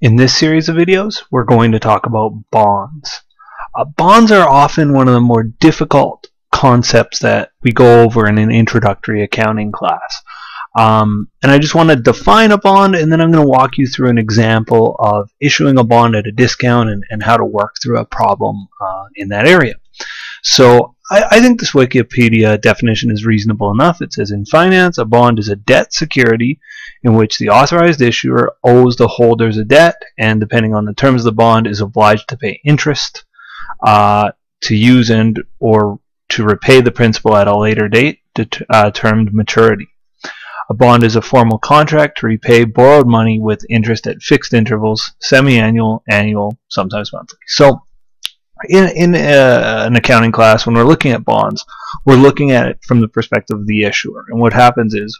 In this series of videos, we're going to talk about bonds. Uh, bonds are often one of the more difficult concepts that we go over in an introductory accounting class. Um, and I just want to define a bond and then I'm going to walk you through an example of issuing a bond at a discount and, and how to work through a problem uh, in that area. So I, I think this Wikipedia definition is reasonable enough. It says in finance, a bond is a debt security in which the authorized issuer owes the holders a debt and depending on the terms of the bond is obliged to pay interest uh, to use and or to repay the principal at a later date uh, termed maturity. A bond is a formal contract to repay borrowed money with interest at fixed intervals, semi-annual, annual, sometimes monthly. So in, in uh, an accounting class, when we're looking at bonds, we're looking at it from the perspective of the issuer. And what happens is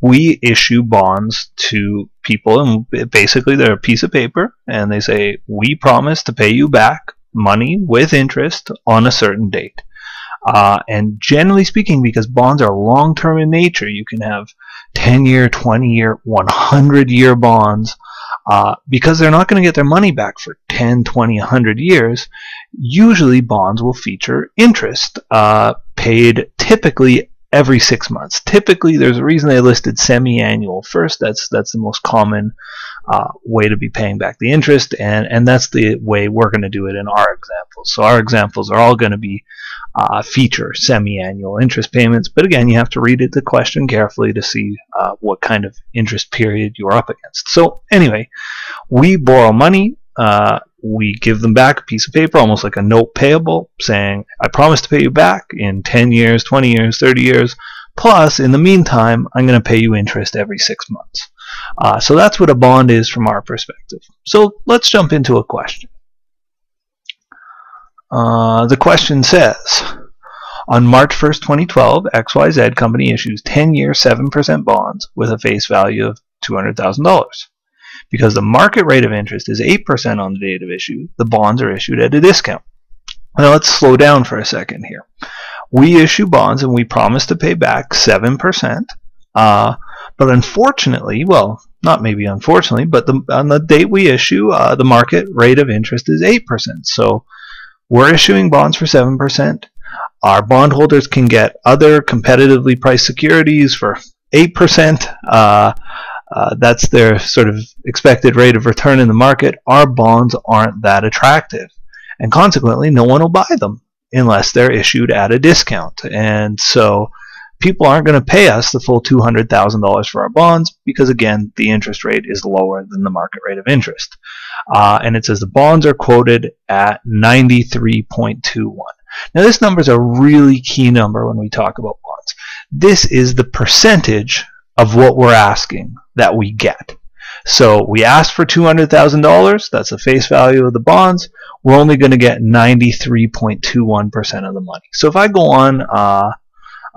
we issue bonds to people, and basically they're a piece of paper, and they say, We promise to pay you back money with interest on a certain date. Uh, and generally speaking, because bonds are long term in nature, you can have 10 year, 20 year, 100 year bonds uh, because they're not going to get their money back for 10, 20, 100 years, usually bonds will feature interest uh, paid typically every six months. Typically, there's a reason they listed semi-annual first. That's that's the most common uh, way to be paying back the interest, and and that's the way we're going to do it in our examples. So our examples are all going to be uh, feature semi-annual interest payments. But again, you have to read it, the question carefully to see uh, what kind of interest period you're up against. So anyway, we borrow money. Uh, we give them back a piece of paper, almost like a note payable, saying, I promise to pay you back in 10 years, 20 years, 30 years. Plus, in the meantime, I'm going to pay you interest every six months. Uh, so that's what a bond is from our perspective. So let's jump into a question. Uh, the question says, on March 1st, 2012, XYZ Company issues 10-year 7% bonds with a face value of $200,000. Because the market rate of interest is 8% on the date of issue, the bonds are issued at a discount. Now let's slow down for a second here. We issue bonds and we promise to pay back 7%, uh, but unfortunately, well, not maybe unfortunately, but the, on the date we issue, uh, the market rate of interest is 8%. So we're issuing bonds for 7%. Our bondholders can get other competitively priced securities for 8%. Uh, uh, that's their sort of expected rate of return in the market. Our bonds aren't that attractive. And consequently, no one will buy them unless they're issued at a discount. And so people aren't going to pay us the full $200,000 for our bonds because, again, the interest rate is lower than the market rate of interest. Uh, and it says the bonds are quoted at 93.21. Now, this number is a really key number when we talk about bonds. This is the percentage of what we're asking that we get. So we asked for $200,000. That's the face value of the bonds. We're only going to get 93.21% of the money. So if I go on uh,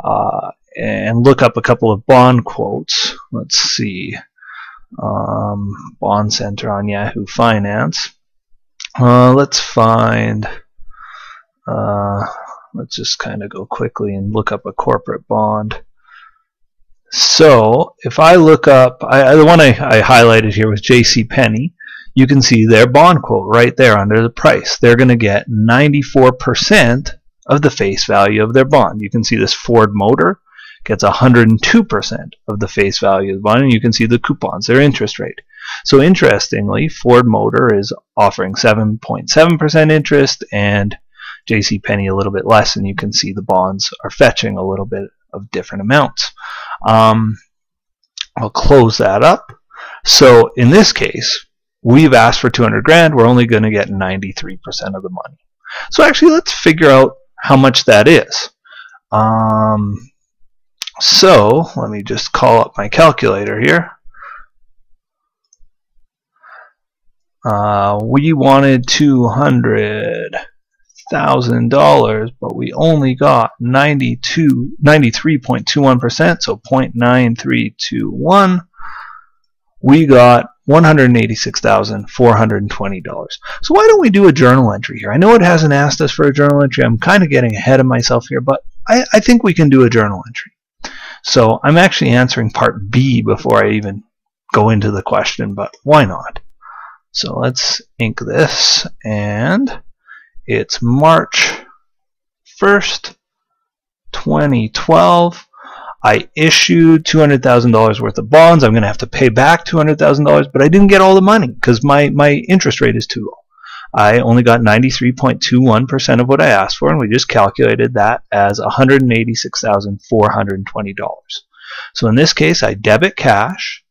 uh, and look up a couple of bond quotes, let's see, um, Bond Center on Yahoo Finance. Uh, let's find, uh, let's just kind of go quickly and look up a corporate bond. So if I look up, I, the one I, I highlighted here was J.C. Penney. You can see their bond quote right there under the price. They're going to get 94% of the face value of their bond. You can see this Ford Motor gets 102% of the face value of the bond, and you can see the coupons, their interest rate. So interestingly, Ford Motor is offering 7.7% interest, and J.C. Penney a little bit less, and you can see the bonds are fetching a little bit of different amounts. Um, I'll close that up. So in this case, we've asked for 200 grand. We're only going to get 93% of the money. So actually, let's figure out how much that is. Um, so let me just call up my calculator here. Uh, we wanted 200 thousand dollars, but we only got 92, 93.21 percent, so 0.9321. We got $186,420. So why don't we do a journal entry here? I know it hasn't asked us for a journal entry. I'm kind of getting ahead of myself here, but I, I think we can do a journal entry. So I'm actually answering part B before I even go into the question, but why not? So let's ink this, and it's March 1st, 2012. I issued $200,000 worth of bonds. I'm going to have to pay back $200,000, but I didn't get all the money because my, my interest rate is too low. I only got 93.21% of what I asked for, and we just calculated that as $186,420. So in this case, I debit cash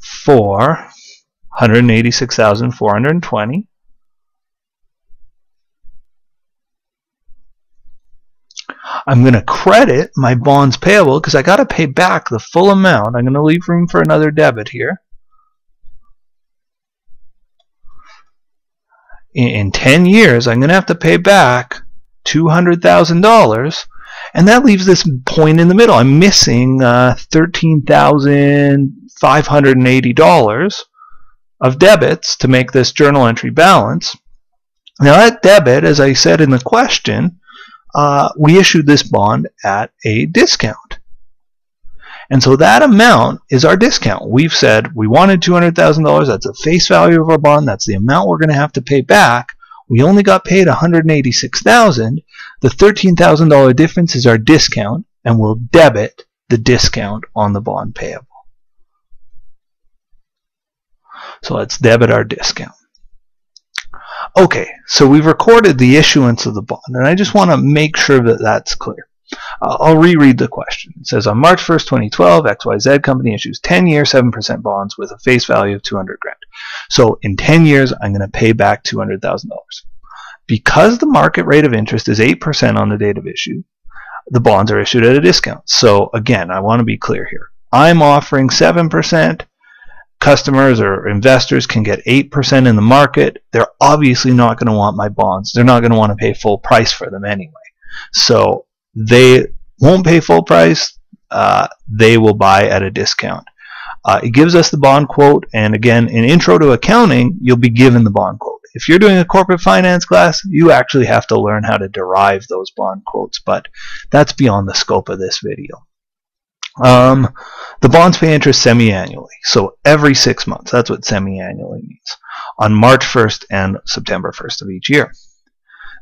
for 186,420. I'm going to credit my bonds payable because I got to pay back the full amount. I'm going to leave room for another debit here. In, in 10 years, I'm going to have to pay back $200,000 and that leaves this point in the middle. I'm missing uh, $13,580 of debits to make this journal entry balance. Now that debit, as I said in the question, uh, we issued this bond at a discount. And so that amount is our discount. We've said we wanted $200,000. That's the face value of our bond. That's the amount we're going to have to pay back. We only got paid 186,000. The $13,000 difference is our discount, and we'll debit the discount on the bond payable. So let's debit our discount. Okay, so we've recorded the issuance of the bond, and I just want to make sure that that's clear. Uh, I'll reread the question. It says, on March 1st, 2012, XYZ Company issues 10-year 7% bonds with a face value of 200 grand. So in 10 years, I'm going to pay back $200,000. Because the market rate of interest is 8% on the date of issue, the bonds are issued at a discount. So again, I want to be clear here. I'm offering 7% customers or investors can get 8% in the market, they're obviously not going to want my bonds. They're not going to want to pay full price for them anyway. So they won't pay full price. Uh, they will buy at a discount. Uh, it gives us the bond quote, and again, in Intro to Accounting, you'll be given the bond quote. If you're doing a corporate finance class, you actually have to learn how to derive those bond quotes, but that's beyond the scope of this video. Um, the bonds pay interest semi-annually, so every six months. That's what semi-annually means. On March 1st and September 1st of each year.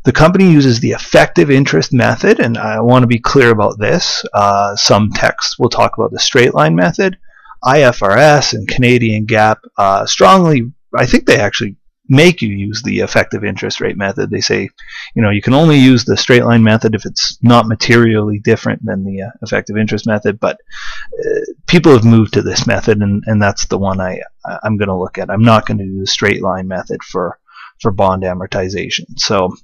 The company uses the effective interest method, and I want to be clear about this. Uh, some texts will talk about the straight line method. IFRS and Canadian GAAP uh, strongly, I think they actually make you use the effective interest rate method. They say, you know, you can only use the straight line method if it's not materially different than the uh, effective interest method. But uh, people have moved to this method, and, and that's the one I I'm going to look at. I'm not going to do the straight line method for for bond amortization. So,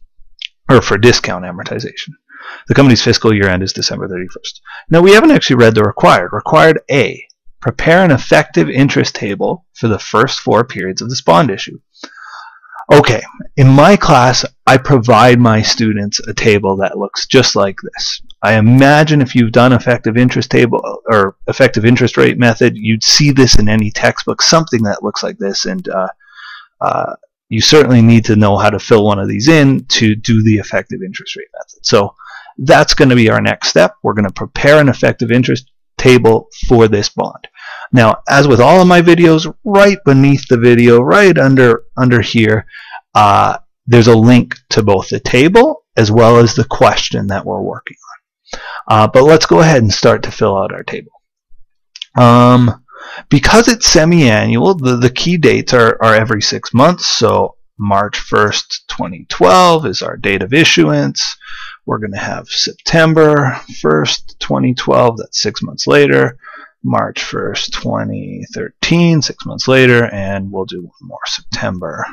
or for discount amortization. The company's fiscal year end is December 31st. Now we haven't actually read the required. Required A. Prepare an effective interest table for the first four periods of this bond issue. Okay, in my class, I provide my students a table that looks just like this. I imagine if you've done effective interest table or effective interest rate method, you'd see this in any textbook, something that looks like this, and uh, uh, you certainly need to know how to fill one of these in to do the effective interest rate method. So that's going to be our next step. We're going to prepare an effective interest table for this bond. Now, as with all of my videos, right beneath the video, right under under here, uh, there's a link to both the table as well as the question that we're working on. Uh, but let's go ahead and start to fill out our table. Um, because it's semi-annual, the, the key dates are, are every six months. So March 1st, 2012 is our date of issuance. We're going to have September 1st, 2012, that's six months later. March 1st, 2013, six months later, and we'll do one more September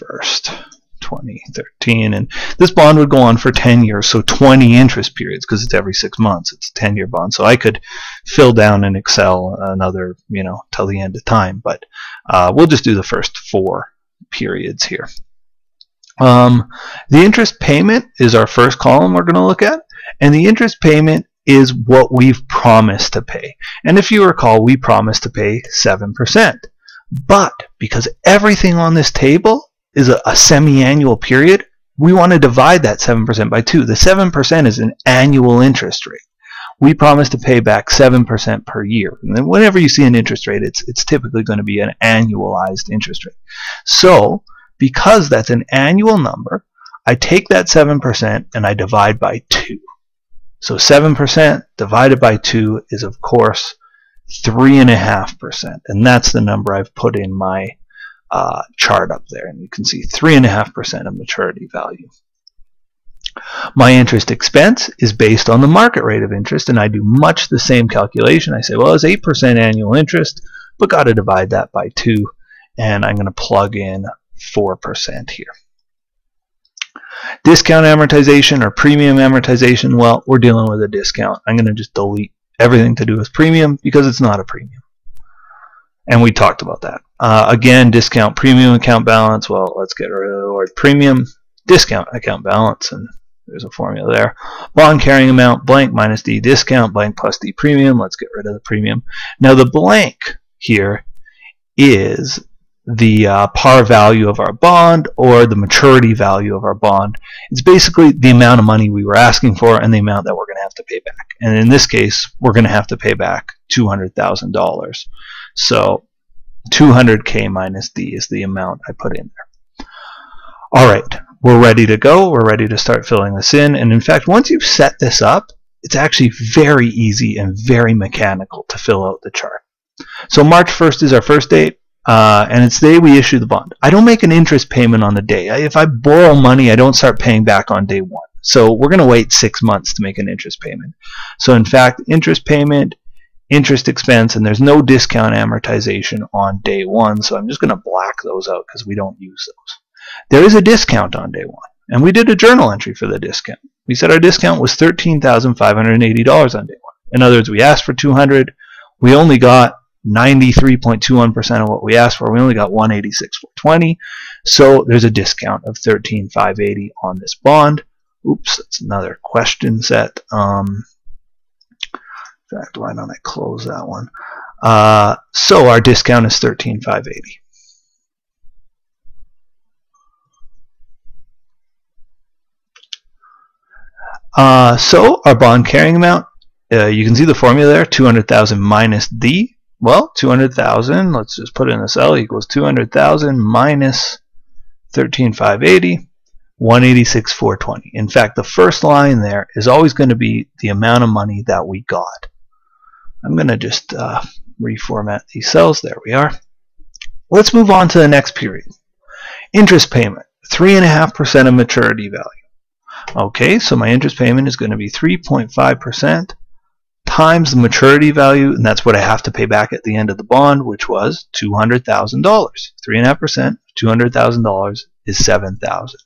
1st, 2013. And this bond would go on for 10 years, so 20 interest periods, because it's every six months. It's a 10 year bond. So I could fill down in Excel another, you know, till the end of time. But uh, we'll just do the first four periods here. Um, the interest payment is our first column we're going to look at. And the interest payment is what we've promised to pay. And if you recall, we promised to pay 7%. But because everything on this table is a, a semi-annual period, we want to divide that 7% by 2. The 7% is an annual interest rate. we promise to pay back 7% per year. And whenever you see an interest rate, it's, it's typically going to be an annualized interest rate. So, because that's an annual number, I take that 7% and I divide by 2. So 7% divided by 2 is, of course, 3.5%. And that's the number I've put in my uh, chart up there. And you can see 3.5% of maturity value. My interest expense is based on the market rate of interest, and I do much the same calculation. I say, well, it's 8% annual interest, but got to divide that by 2, and I'm going to plug in 4% here. Discount amortization or premium amortization, well, we're dealing with a discount. I'm going to just delete everything to do with premium because it's not a premium. And we talked about that. Uh, again, discount premium account balance. Well, let's get rid of the word premium. Discount account balance, and there's a formula there. Bond carrying amount, blank minus D discount, blank plus D premium. Let's get rid of the premium. Now the blank here is the uh, par value of our bond or the maturity value of our bond. It's basically the amount of money we were asking for and the amount that we're going to have to pay back. And in this case, we're going to have to pay back $200,000. So 200K minus D is the amount I put in there. All right, we're ready to go. We're ready to start filling this in. And in fact, once you've set this up, it's actually very easy and very mechanical to fill out the chart. So March 1st is our first date. Uh, and it's the day we issue the bond. I don't make an interest payment on the day. If I borrow money, I don't start paying back on day one. So we're going to wait six months to make an interest payment. So in fact, interest payment, interest expense, and there's no discount amortization on day one. So I'm just going to black those out because we don't use those. There is a discount on day one, and we did a journal entry for the discount. We said our discount was $13,580 on day one. In other words, we asked for 200, we only got 93.21% of what we asked for. We only got 186,420. So there's a discount of 13,580 on this bond. Oops, that's another question set. Um, in fact, why don't I close that one? Uh, so our discount is 13,580. Uh, so our bond carrying amount, uh, you can see the formula there, 200,000 minus D well, 200,000, let's just put in a cell, equals 200,000 minus 13,580, 186,420. In fact, the first line there is always going to be the amount of money that we got. I'm going to just uh, reformat these cells. There we are. Let's move on to the next period. Interest payment, 3.5% of maturity value. Okay, so my interest payment is going to be 3.5% times the maturity value, and that's what I have to pay back at the end of the bond, which was $200,000. 3.5% $200,000 is 7000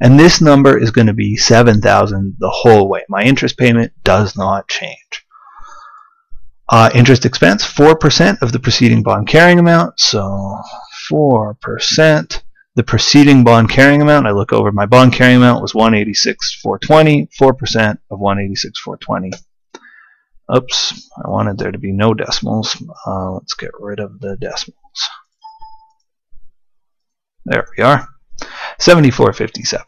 And this number is going to be 7000 the whole way. My interest payment does not change. Uh, interest expense, 4% of the preceding bond carrying amount. So 4%. The preceding bond carrying amount, I look over my bond carrying amount was 186,420. 4% of 186,420 Oops, I wanted there to be no decimals. Uh, let's get rid of the decimals. There we are. 7457.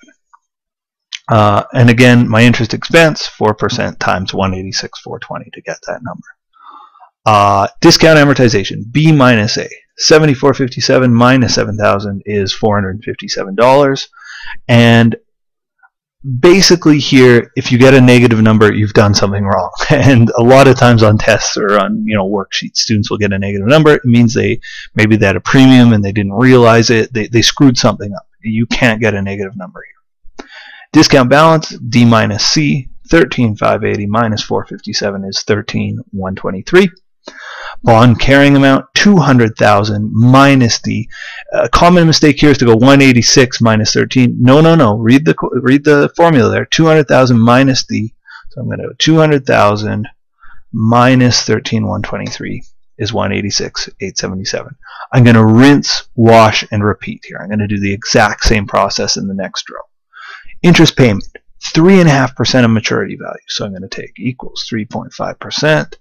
Uh, and again, my interest expense, 4% times 186,420 to get that number. Uh, discount amortization, B minus A. 7457 minus 7000 is $457. And basically here, if you get a negative number, you've done something wrong. And a lot of times on tests or on you know worksheets, students will get a negative number. It means they maybe they had a premium and they didn't realize it. They, they screwed something up. You can't get a negative number here. Discount balance, D minus C, 13,580 minus 457 is 13,123. Bond carrying amount 200,000 minus the uh, common mistake here is to go 186 minus 13. No, no, no. Read the read the formula there. 200,000 minus the so I'm going to 200,000 minus 13,123 is 186 877. I'm going to rinse, wash, and repeat here. I'm going to do the exact same process in the next row. Interest payment 3.5% of maturity value. So I'm going to take equals 3.5%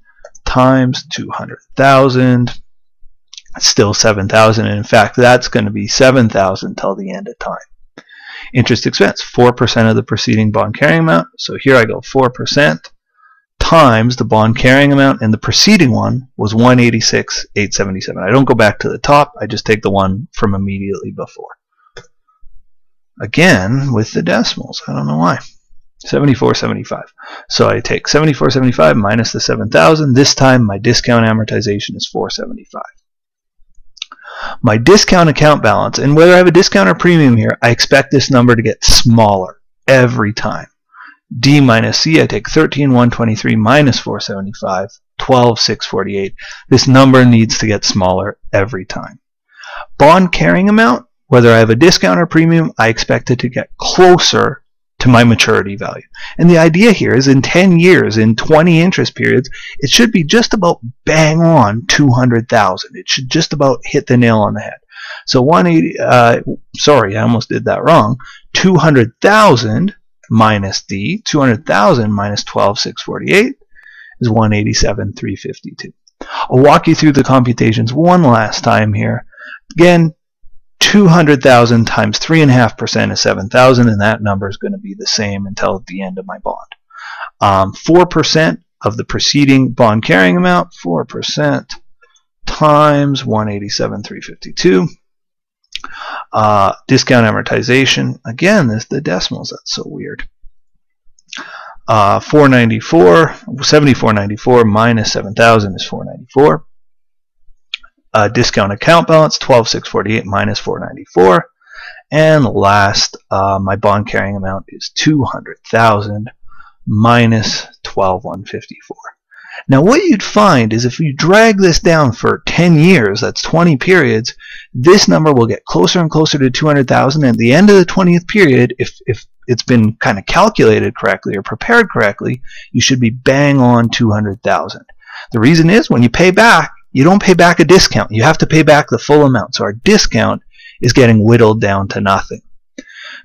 times 200,000. Still 7,000. And in fact, that's going to be 7,000 till the end of time. Interest expense, 4% of the preceding bond carrying amount. So here I go 4% times the bond carrying amount, and the preceding one was 186,877. I don't go back to the top, I just take the one from immediately before. Again, with the decimals, I don't know why. 7475. So I take 7475 minus the 7000. This time my discount amortization is 475. My discount account balance, and whether I have a discount or premium here, I expect this number to get smaller every time. D minus C, I take 13,123 minus 475, 12,648. This number needs to get smaller every time. Bond carrying amount, whether I have a discount or premium, I expect it to get closer to my maturity value. And the idea here is in 10 years, in 20 interest periods, it should be just about bang on 200,000. It should just about hit the nail on the head. So 180, uh, sorry, I almost did that wrong. 200,000 minus D, 200,000 minus 12,648 is 187,352. I'll walk you through the computations one last time here. Again, 200,000 times 3.5% is 7,000, and that number is going to be the same until the end of my bond. Um, 4% of the preceding bond carrying amount, 4% times 187,352. Uh, discount amortization, again, this the decimals, that's so weird. Uh, 494, 7494 minus 7,000 is 494. Discount account balance, 12648 minus 494. And last, uh, my bond carrying amount is 200,000 minus 12154. Now what you'd find is if you drag this down for 10 years, that's 20 periods, this number will get closer and closer to 200,000. At the end of the 20th period, if, if it's been kind of calculated correctly or prepared correctly, you should be bang on 200,000. The reason is when you pay back, you don't pay back a discount. You have to pay back the full amount. So our discount is getting whittled down to nothing.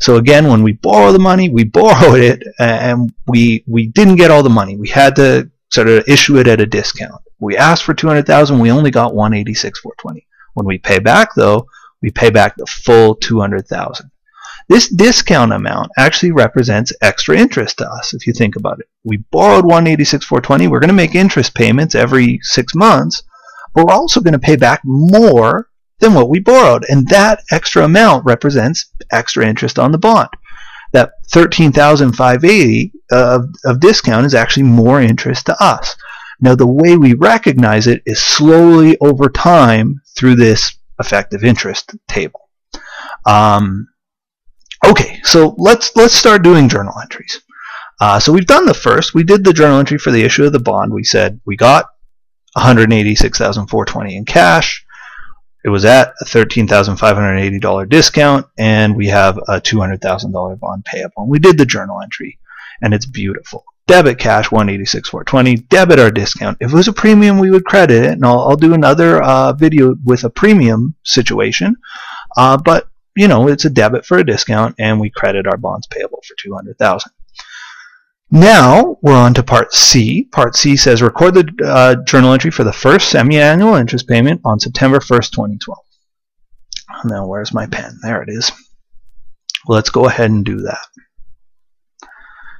So again, when we borrow the money, we borrowed it and we we didn't get all the money. We had to sort of issue it at a discount. We asked for 200,000, we only got 186,420. When we pay back though, we pay back the full 200,000. This discount amount actually represents extra interest to us if you think about it. We borrowed 186,420, we're going to make interest payments every 6 months, but we're also going to pay back more than what we borrowed, and that extra amount represents extra interest on the bond that 13,580 of, of discount is actually more interest to us. Now the way we recognize it is slowly over time through this effective interest table. Um, okay, so let's let's start doing journal entries. Uh, so we've done the first. We did the journal entry for the issue of the bond. We said we got 186,420 in cash. It was at a $13,580 discount, and we have a $200,000 bond payable. And we did the journal entry, and it's beautiful. Debit cash 186,420. Debit our discount. If it was a premium, we would credit it, and I'll, I'll do another uh, video with a premium situation. Uh, but you know, it's a debit for a discount, and we credit our bonds payable for 200,000. Now we're on to part C. Part C says record the uh, journal entry for the first semi-annual interest payment on September 1st, 2012. Now where's my pen? There it is. Let's go ahead and do that.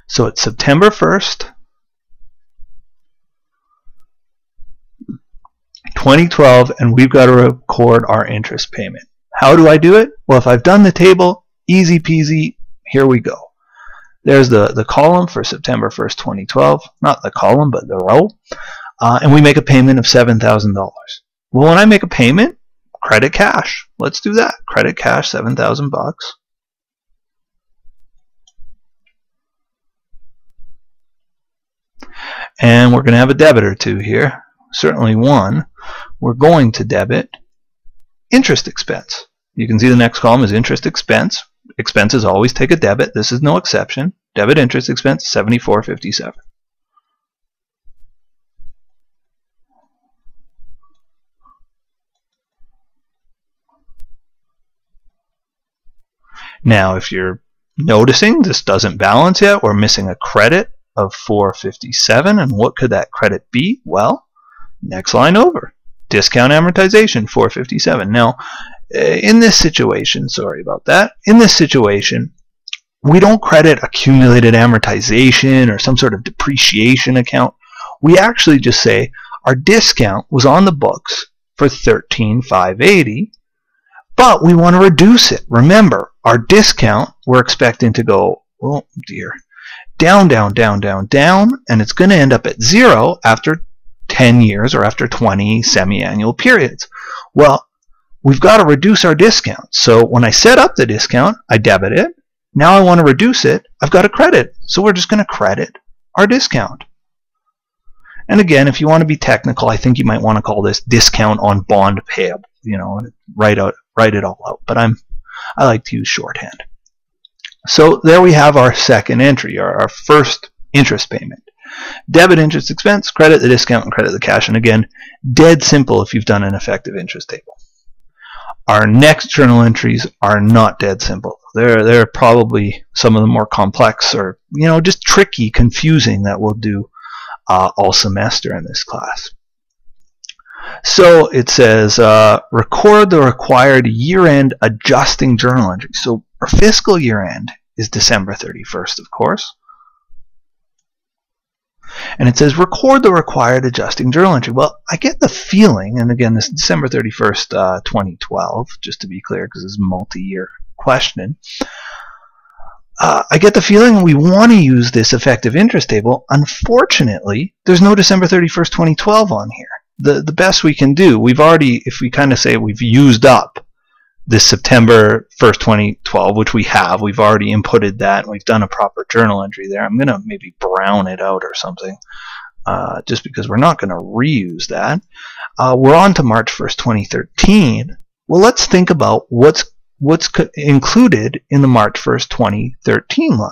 So it's September 1st, 2012, and we've got to record our interest payment. How do I do it? Well, if I've done the table, easy peasy, here we go. There's the, the column for September 1st, 2012. Not the column, but the row. Uh, and we make a payment of $7,000. Well, when I make a payment, credit cash. Let's do that. Credit cash, 7,000 bucks. And we're going to have a debit or two here. Certainly one. We're going to debit interest expense. You can see the next column is interest expense expenses always take a debit. This is no exception. Debit interest expense 74.57. Now, if you're noticing this doesn't balance yet, we're missing a credit of 457. And what could that credit be? Well, next line over. Discount amortization, 457. Now, Uh, in this situation, sorry about that, in this situation, we don't credit accumulated amortization or some sort of depreciation account. we actually just say our discount was on the books for 13,580, but we want to reduce it. Remember, our discount, we're expecting to go, oh dear, down, down, down, down, down, and it's going to end up at zero after 10 years or after 20 semi-annual periods. Well, we've got to reduce our discount. So when I set up the discount, I debit it. Now I want to reduce it. I've got a credit. So we're just going to credit our discount. And again, if you want to be technical, I think you might want to call this discount on bond payable. You know, write out, write it all out. But I'm, I like to use shorthand. So there we have our second entry, our, our first interest payment. Debit interest expense, credit the discount, and credit the cash. And again, dead simple if you've done an effective interest table. Our next journal entries are not dead simple. They're, they're probably some of the more complex or, you know, just tricky, confusing that we'll do uh, all semester in this class. So it says uh, record the required year-end adjusting journal entry. So our fiscal year-end is December 31st, of course. And it says record the required adjusting journal entry. Well, I get the feeling, and again, this is December 31st, uh, 2012, just to be clear, because it's multi-year question uh, I get the feeling we want to use this effective interest table. Unfortunately, there's no December 31st, 2012 on here. The, the best we can do, we've already, if we kind of say we've used up this September 1st, 2012, which we have, we've already inputted that, and we've done a proper journal entry there. I'm going to maybe brown it out or something, uh, just because we're not going to reuse that. Uh, we're on to March 1st, 2013. Well, let's think about what's what's included in the March 1st, 2013 line.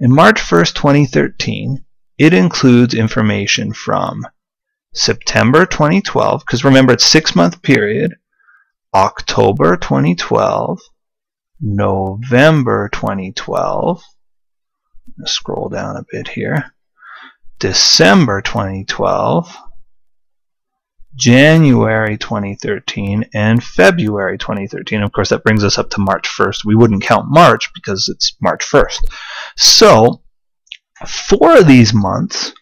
In March 1st, 2013, it includes information from September 2012, because remember it's six month period, October 2012, November 2012, scroll down a bit here, December 2012, January 2013 and February 2013. Of course, that brings us up to March 1st. We wouldn't count March because it's March 1st. So, four of these months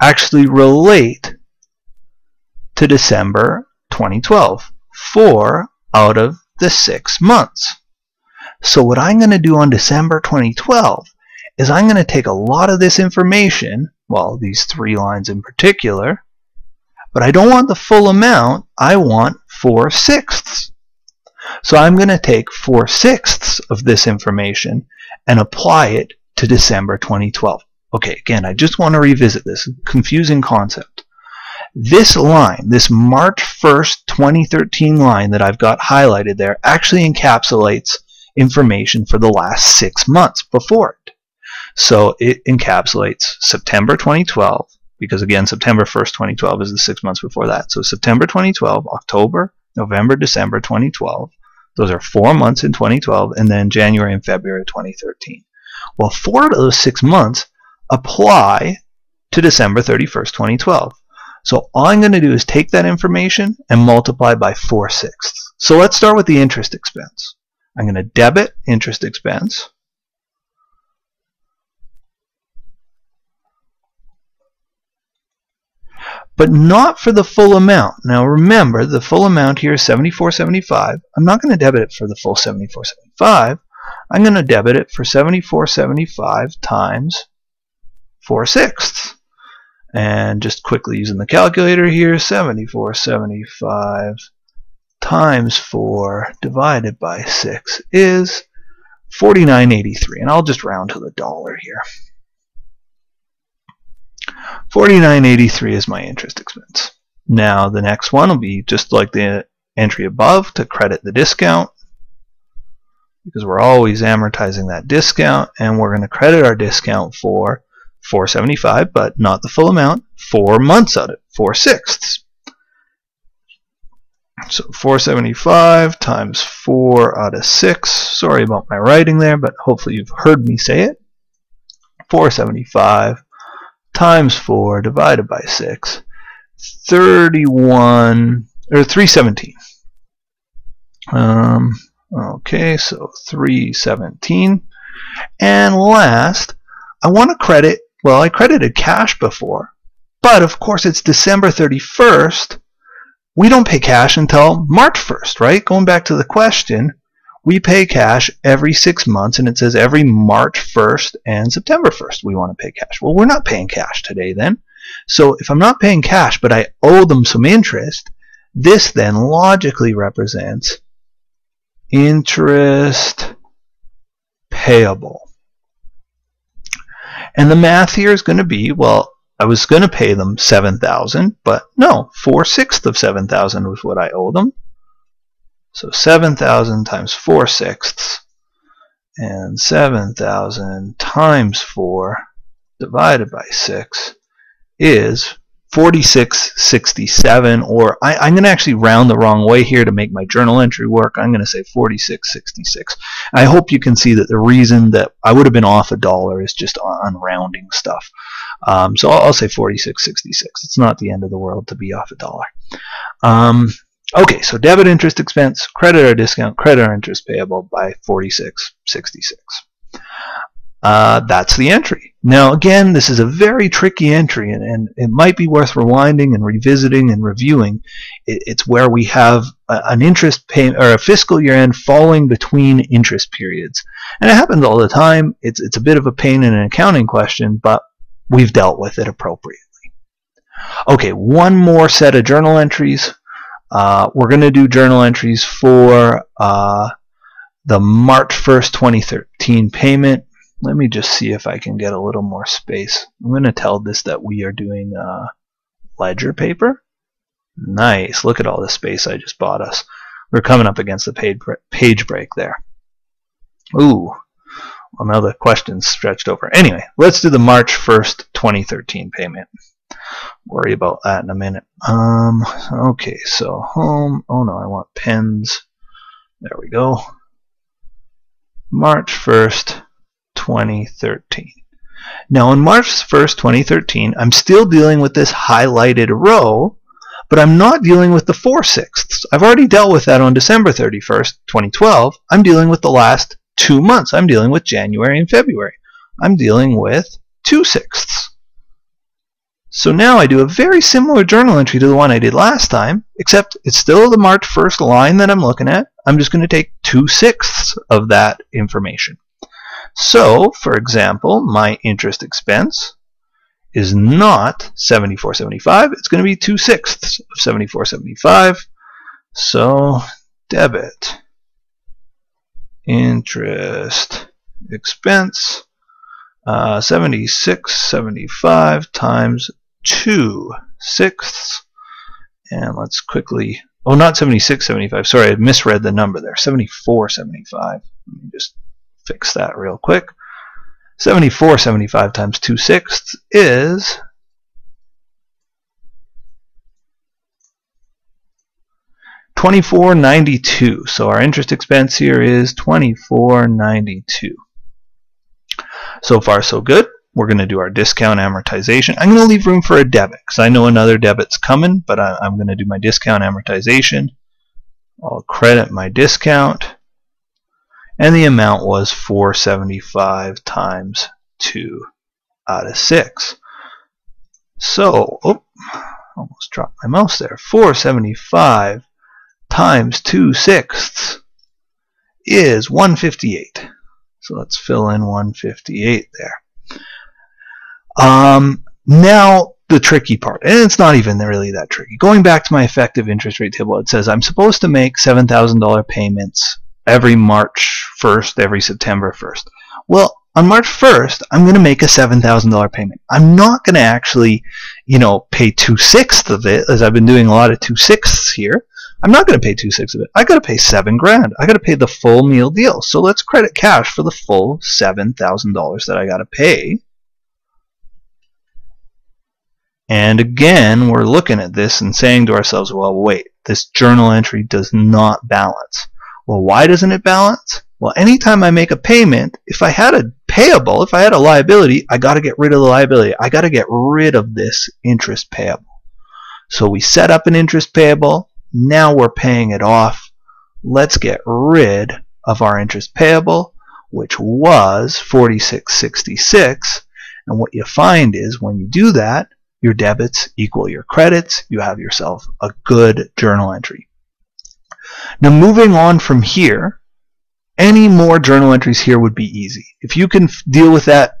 actually relate to December 2012. Four out of the six months. So what I'm going to do on December 2012 is I'm going to take a lot of this information, well, these three lines in particular, but I don't want the full amount. I want 4 sixths. So I'm going to take 4 sixths of this information and apply it to December 2012. Okay, again, I just want to revisit this confusing concept. This line, this March 1st, 2013 line that I've got highlighted there actually encapsulates information for the last six months before it. So it encapsulates September 2012, because again, September 1st, 2012 is the six months before that. So September 2012, October, November, December 2012. Those are four months in 2012, and then January and February 2013. Well, four of those six months apply to December 31st, 2012. So all I'm going to do is take that information and multiply by 4 sixths. So let's start with the interest expense. I'm going to debit interest expense. but not for the full amount. Now remember, the full amount here is 74.75. I'm not going to debit it for the full 74.75. I'm going to debit it for 74.75 times 4 sixths. And just quickly using the calculator here, 74.75 times 4 divided by 6 is 49.83. And I'll just round to the dollar here. 49.83 is my interest expense. Now the next one will be just like the entry above to credit the discount because we're always amortizing that discount and we're going to credit our discount for 475 but not the full amount, 4 months of it, 4 sixths. So 475 times 4 out of 6. Sorry about my writing there, but hopefully you've heard me say it. 475 times 4 divided by 6, 31, or 317. Um, okay, so 317. And last, I want to credit, well, I credited cash before, But of course, it's December 31st. We don't pay cash until March 1st, right? Going back to the question, we pay cash every six months, and it says every March 1st and September 1st we want to pay cash. Well, we're not paying cash today then. So if I'm not paying cash, but I owe them some interest, this then logically represents interest payable. And the math here is going to be, well, I was going to pay them 7000 but no, 4 sixths of 7000 was what I owe them. So 7,000 times 4 sixths and 7,000 times 4 divided by 6 is 4667 or I, am going to actually round the wrong way here to make my journal entry work. I'm going to say 4666. I hope you can see that the reason that I would have been off a dollar is just on rounding stuff. Um, so I'll, I'll, say 4666. It's not the end of the world to be off a dollar. Um, okay, so debit interest expense, credit or discount, credit or interest payable by 4666. Uh, that's the entry. Now again, this is a very tricky entry and, and it might be worth rewinding and revisiting and reviewing. It, it's where we have a, an interest payment or a fiscal year end falling between interest periods. And it happens all the time. It's, it's a bit of a pain in an accounting question, but we've dealt with it appropriately. Okay, one more set of journal entries. Uh, we're going to do journal entries for uh, the March 1st, 2013 payment let me just see if I can get a little more space. I'm going to tell this that we are doing uh, ledger paper. Nice. Look at all the space I just bought us. We're coming up against the page, page break there. Ooh. Well, now the question's stretched over. Anyway, let's do the March 1st, 2013 payment. Worry about that in a minute. Um, okay, so home. Oh no, I want pens. There we go. March 1st, 2013. Now on March 1st, 2013, I'm still dealing with this highlighted row, but I'm not dealing with the 4 sixths. I've already dealt with that on December 31st, 2012. I'm dealing with the last two months. I'm dealing with January and February. I'm dealing with 2 sixths. So now I do a very similar journal entry to the one I did last time, except it's still the March 1st line that I'm looking at. I'm just going to take 2 sixths of that information. So, for example, my interest expense is not 74.75. It's going to be 2 sixths of 74.75. So, debit interest expense uh, 76.75 times 2 sixths. And let's quickly, oh, not 76.75. Sorry, I misread the number there. 74.75. Let me just fix that real quick. 74 75 times 2 sixths is Twenty-four ninety-two. So our interest expense here is twenty-four ninety-two. So far, so good. We're going to do our discount amortization. I'm going to leave room for a debit because I know another debit's coming, but I, am going to do my discount amortization. I'll credit my discount and the amount was 475 times 2 out of 6. So, oh, almost dropped my mouse there. 475 times 2 sixths is 158. So let's fill in 158 there. Um, now the tricky part, and it's not even really that tricky. Going back to my effective interest rate table, it says I'm supposed to make $7,000 payments every March 1st, every September 1st. Well, on March 1st, I'm going to make a $7,000 payment. I'm not going to actually, you know, pay two-sixths of it, as I've been doing a lot of two-sixths here. I'm not going to pay two-sixths of it. I got to pay seven grand. I got to pay the full meal deal. So let's credit cash for the full $7,000 that I got to pay. And again, we're looking at this and saying to ourselves, well, wait, this journal entry does not balance. Well, why doesn't it balance? Well, anytime I make a payment, if I had a payable, if I had a liability, I got to get rid of the liability. I got to get rid of this interest payable. So we set up an interest payable. Now we're paying it off. Let's get rid of our interest payable, which was 4666. And what you find is when you do that, your debits equal your credits. You have yourself a good journal entry. Now moving on from here, any more journal entries here would be easy. If you can deal with that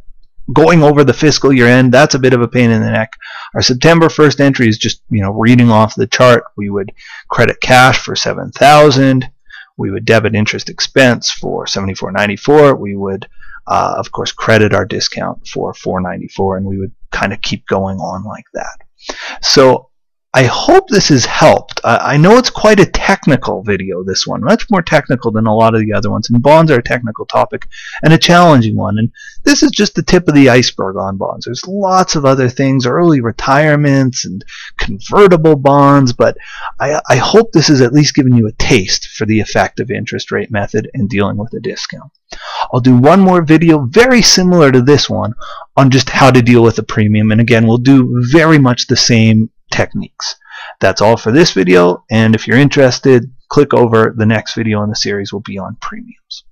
going over the fiscal year end, that's a bit of a pain in the neck. Our September 1st entry is just, you know, reading off the chart. We would credit cash for 7,000. We would debit interest expense for 74.94. We would, uh, of course, credit our discount for 494, and we would kind of keep going on like that. So I hope this has helped. I know it's quite a technical video, this one, much more technical than a lot of the other ones, and bonds are a technical topic and a challenging one, and this is just the tip of the iceberg on bonds. There's lots of other things, early retirements and convertible bonds, but I, I hope this has at least given you a taste for the effective interest rate method in dealing with a discount. I'll do one more video very similar to this one on just how to deal with a premium, and again, we'll do very much the same techniques. That's all for this video, and if you're interested, click over. The next video in the series will be on premiums.